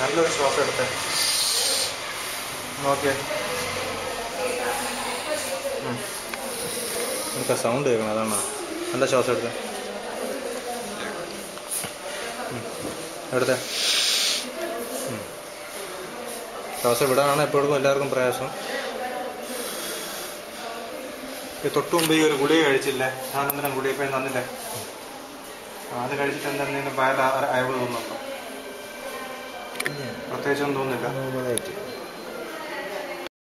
നല്ലൊരു ശ്വാസം എടുത്തേ. നോക്കിയേ. എനിക്ക് സൗണ്ട് കേൾക്കണം അതാണ്? നല്ല ശ്വാസം എടുത്തേ. എടുത്തേ. ശ്വാസം വിടാനാണ് എപ്പോഴും എല്ലാവർക്കും പ്രയാസം. ഈ തൊട്ട് മുമ്പ് ഈ ഒരു ഗുളിക കഴിച്ചില്ലേ? ആനന്ദനം ഗുളിക ഇപ്പം തന്നില്ലേ? അത് കഴിച്ചിട്ട് എന്തെങ്കിലും വയല അയവ് തോന്നുന്നുണ്ടോ പ്രത്യേകിച്ചൊന്നും നോർമലായിട്ട്.